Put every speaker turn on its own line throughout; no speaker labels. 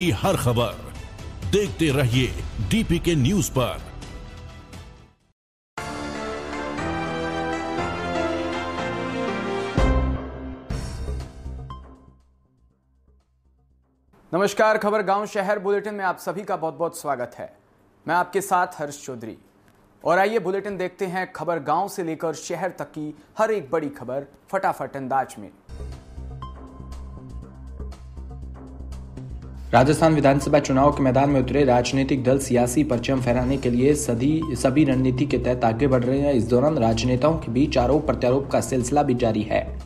की हर खबर। देखते रहिए डीपी के न्यूज़ पर।
नमस्कार, खबर गाँव शहर बुलेटिन में आप सभी का बहुत बहुत स्वागत है। मैं आपके साथ हर्ष चौधरी। और आइए बुलेटिन देखते हैं खबर गाँव से लेकर शहर तक की हर एक बड़ी खबर फटाफट अंदाज में।
राजस्थान विधानसभा चुनाव के मैदान में उतरे राजनीतिक दल सियासी परचम फहराने के लिए सदी, सभी रणनीति के तहत आगे बढ़ रहे हैं। इस दौरान राजनेताओं के बीच आरोप प्रत्यारोप का सिलसिला भी जारी है।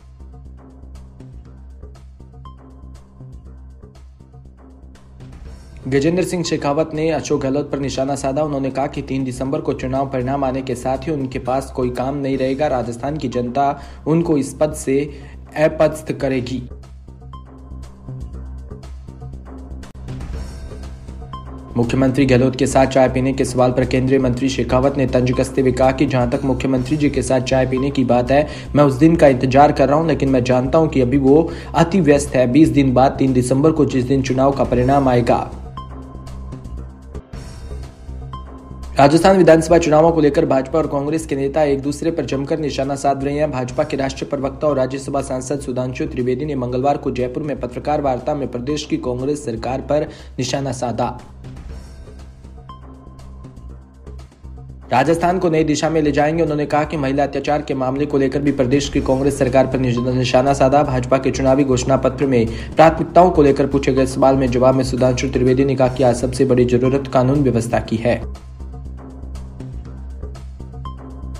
गजेंद्र सिंह शेखावत ने अशोक गहलोत पर निशाना साधा। उन्होंने कहा कि तीन दिसंबर को चुनाव परिणाम आने के साथ ही उनके पास कोई काम नहीं रहेगा। राजस्थान की जनता उनको इस पद से अपदस्थ करेगी। मुख्यमंत्री गहलोत के साथ चाय पीने के सवाल पर केंद्रीय मंत्री शेखावत ने तंज कसते हुए कहा कि जहाँ तक मुख्यमंत्री जी के साथ चाय पीने की बात है, मैं उस दिन का इंतज़ार कर रहा हूँ, लेकिन मैं जानता हूँ कि अभी वो अति व्यस्त है। बीस दिन बाद, तीन दिसंबर को जिस दिन चुनाव का परिणाम आएगा। राजस्थान विधानसभा चुनावों को लेकर भाजपा और कांग्रेस के नेता एक दूसरे पर जमकर निशाना साध रहे हैं। भाजपा के राष्ट्रीय प्रवक्ता और राज्यसभा सांसद सुधांशु त्रिवेदी ने मंगलवार को जयपुर में पत्रकार वार्ता में प्रदेश की कांग्रेस सरकार पर निशाना साधा। राजस्थान को नई दिशा में ले जाएँगे। उन्होंने कहा कि महिला अत्याचार के मामले को लेकर भी प्रदेश की कांग्रेस सरकार पर निशाना साधा। भाजपा के चुनावी घोषणा पत्र में प्राथमिकताओं को लेकर पूछे गए सवाल में जवाब में सुधांशु त्रिवेदी ने कहा कि आज सबसे बड़ी ज़रूरत कानून व्यवस्था की है।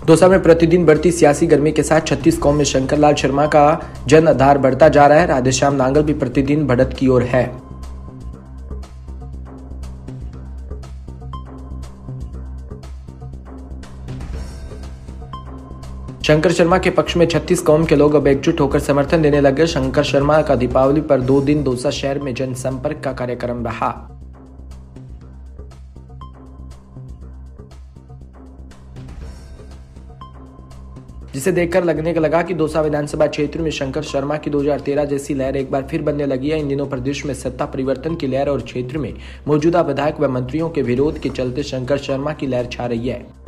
दौसा में प्रतिदिन बढ़ती सियासी गर्मी के साथ छत्तीस कौम में शंकरलाल शर्मा का जन आधार बढ़ता जा रहा है। राधेश्याम नांगल भी प्रतिदिन बढ़त की ओर है। शंकर शर्मा के पक्ष में छत्तीस कौम के लोग अब एकजुट होकर समर्थन देने लगे। शंकर शर्मा का दीपावली पर दो दिन दौसा शहर में जनसंपर्क का कार्यक्रम रहा। जिसे देखकर लगने का लगा कि दौसा विधानसभा क्षेत्र में शंकर शर्मा की 2013 जैसी लहर एक बार फिर बनने लगी है। इन दिनों प्रदेश में सत्ता परिवर्तन की लहर और क्षेत्र में मौजूदा विधायक व मंत्रियों के विरोध के चलते शंकर शर्मा की लहर छा रही है।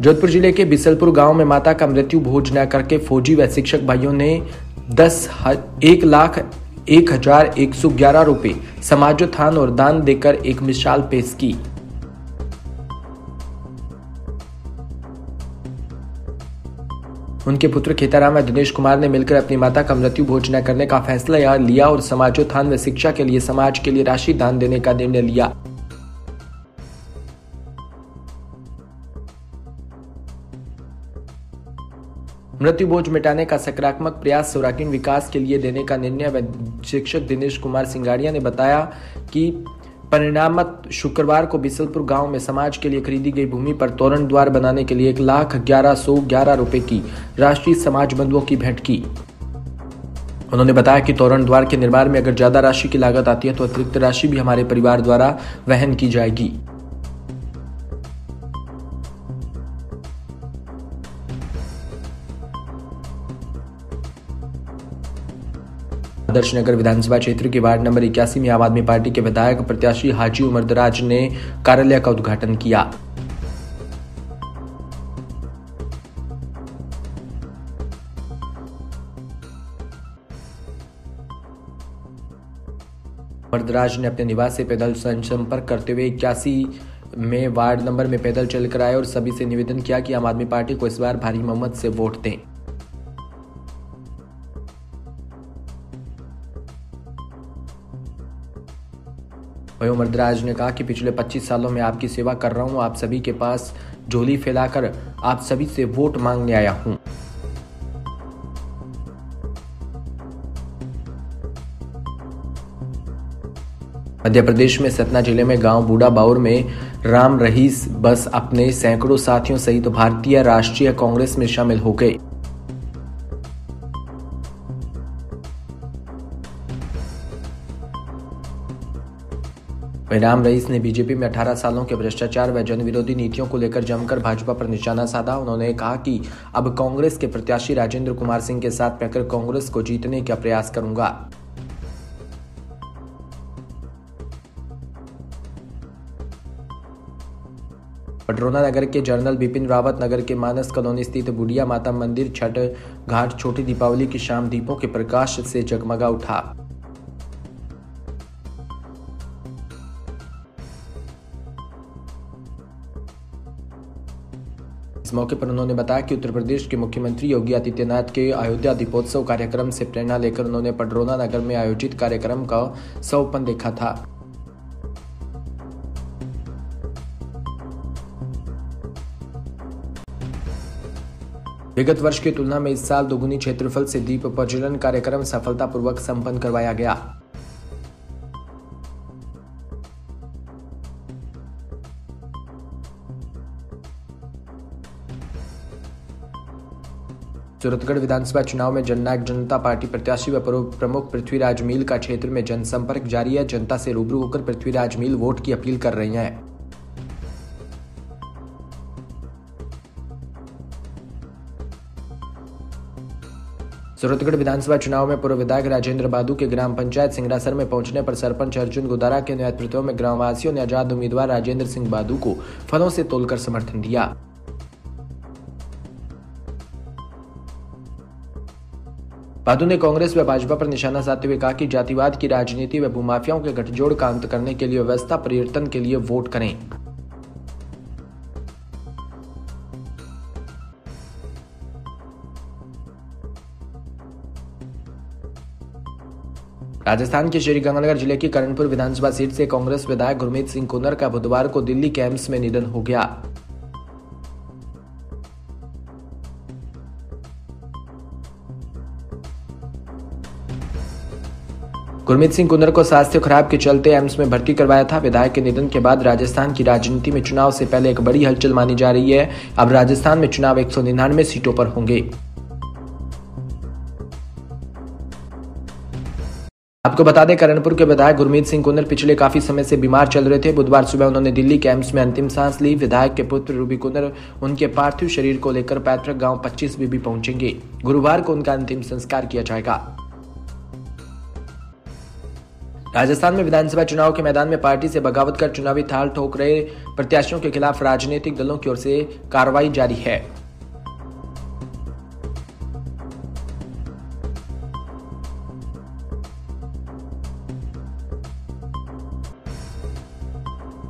जोधपुर ज़िले के बिसलपुर गाँव में माता का मृत्यु भोज न करके फौजी व शिक्षक भाइयों ने दस एक लाख एक हज़ार एक सौ ग्यारह रूपए समाजोत्थान और दान देकर एक मिसाल पेश की। उनके पुत्र खेताराम व दिनेश कुमार ने मिलकर अपनी माता का मृत्यु भोज न करने का फैसला लिया और समाजोत्थान व शिक्षा के लिए समाज के लिए राशि दान देने का निर्णय लिया। मृत्यु बोझ मिटाने का सकारात्मक प्रयास सौराकीन विकास के लिए देने का निर्णय शिक्षक दिनेश कुमार सिंगाड़िया ने बताया कि परिणामत शुक्रवार को बिसलपुर गाँव में समाज के लिए खरीदी गई भूमि पर तोरण द्वार बनाने के लिए एक लाख ग्यारह सौ ग्यारह रुपए की राष्ट्रीय समाज बंधुओं की भेंट की। उन्होंने बताया कि तोरण द्वार के निर्माण में अगर ज़्यादा राशि की लागत आती है तो अतिरिक्त राशि भी हमारे परिवार द्वारा वहन की जाएगी। आदर्श नगर विधानसभा क्षेत्र के वार्ड नंबर इक्यासी में आम आदमी पार्टी के विधायक प्रत्याशी हाजी उमरदराज ने कार्यालय का उद्घाटन किया। उमरदराज ने अपने निवास से पैदल संपर्क करते हुए इक्यासी में वार्ड नंबर में पैदल चलकर आए और सभी से निवेदन किया कि आम आदमी पार्टी को इस बार भारी मोहम्मद से वोट दें। वही उमरदराज ने कहा कि पिछले 25 सालों में आपकी सेवा कर रहा हूँ, आप सभी के पास झोली फैलाकर आप सभी से वोट मांगने आया हूँ। मध्य प्रदेश में सतना ज़िले में गाँव बूढ़ा बाउर में राम रहीस बस अपने सैकड़ों साथियों सहित तो भारतीय राष्ट्रीय कांग्रेस में शामिल हो गए। वही राम रईस ने बीजेपी में 18 सालों के भ्रष्टाचार व जन विरोधी नीतियों को लेकर जमकर भाजपा पर निशाना साधा। उन्होंने कहा कि अब कांग्रेस के प्रत्याशी राजेंद्र कुमार सिंह के साथ रहकर कांग्रेस को जीतने का प्रयास करूँगा। पटरोना नगर के जनरल बिपिन रावत नगर के मानस कॉलोनी स्थित बुढ़िया माता मंदिर छठ घाट छोटी दीपावली की शाम दीपों के प्रकाश से जगमगा उठा। इस मौके पर उन्होंने बताया कि उत्तर प्रदेश के मुख्यमंत्री योगी आदित्यनाथ के अयोध्या दीपोत्सव कार्यक्रम से प्रेरणा लेकर उन्होंने पडरोना नगर में आयोजित कार्यक्रम का सौपन देखा था। विगत वर्ष की तुलना में इस साल दोगुनी क्षेत्रफल से दीप प्रज्वलन कार्यक्रम सफलतापूर्वक संपन्न करवाया गया। सूरतगढ़ विधानसभा चुनाव में जननायक जनता पार्टी प्रत्याशी व पूर्व प्रमुख पृथ्वीराज मील का क्षेत्र में जनसंपर्क जारी है। जनता से रूबरू होकर पृथ्वीराज मील वोट की अपील कर रही हैं। सूरतगढ़ विधानसभा चुनाव में पूर्व विधायक राजेंद्र बादू के ग्राम पंचायत सिंगरासर में पहुँचने पर सरपंच अर्जुन गुदारा के नेतृत्व में ग्रामवासियों ने आज़ाद उम्मीदवार राजेंद्र सिंह बादू को फलों से तोलकर समर्थन दिया। बादू ने कांग्रेस व भाजपा पर निशाना साधते हुए कहा कि जातिवाद की राजनीति व भूमाफियाओं के गठजोड़ का अंत करने के लिए व्यवस्था परिवर्तन के लिए वोट करें। राजस्थान के श्रीगंगानगर ज़िले की करणपुर विधानसभा सीट से कांग्रेस विधायक गुरमीत सिंह कुनर का बुधवार को दिल्ली के एम्स में निधन हो गया। गुरमीत सिंह कुंदर को स्वास्थ्य खराब के चलते एम्स में भर्ती करवाया था। विधायक के निधन के बाद राजस्थान की राजनीति में चुनाव से पहले एक बड़ी हलचल मानी जा रही है। अब राजस्थान में चुनाव एक सौ निन्यानवे सीटों पर होंगे। आपको बता दें, करणपुर के विधायक गुरमीत सिंह कुंदर पिछले काफ़ी समय से बीमार चल रहे थे। बुधवार सुबह उन्होंने दिल्ली के एम्स में अंतिम सांस ली। विधायक के पुत्र रूबी कुंदर उनके पार्थिव शरीर को लेकर पैतृक गाँव 25 बीबी पहुँचेंगे। गुरुवार को उनका अंतिम संस्कार किया जाएगा। राजस्थान में विधानसभा चुनाव के मैदान में पार्टी से बगावत कर चुनावी थाल ठोक रहे प्रत्याशियों के खिलाफ राजनीतिक दलों की ओर से कार्रवाई जारी है।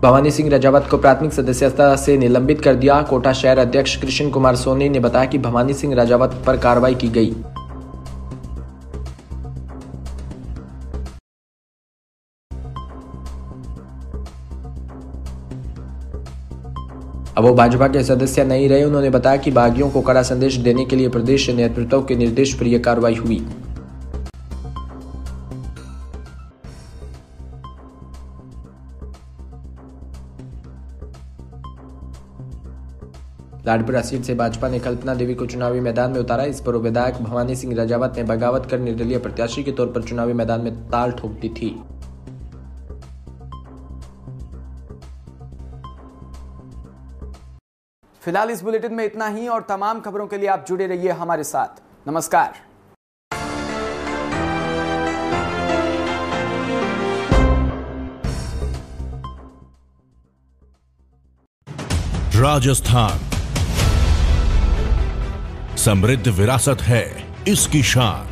भवानी सिंह रजावत को प्राथमिक सदस्यता से निलंबित कर दिया। कोटा शहर अध्यक्ष कृष्ण कुमार सोनी ने बताया कि भवानी सिंह राजावत पर कार्रवाई की गई। अब वो भाजपा के सदस्य नहीं रहे, उन्होंने बताया कि बागियों को कड़ा संदेश देने के लिए प्रदेश नेतृत्व के निर्देश पर यह कार्रवाई हुई। लाडपुरा सीट से भाजपा ने कल्पना देवी को चुनावी मैदान में उतारा। इस पर विधायक भवानी सिंह राजावत ने बगावत कर निर्दलीय प्रत्याशी के तौर पर चुनावी मैदान में ताल ठोक दी थी।
फ़िलहाल इस बुलेटिन में इतना ही और तमाम खबरों के लिए आप जुड़े रहिए हमारे साथ। नमस्कार।
राजस्थान। समृद्ध विरासत है इसकी शान।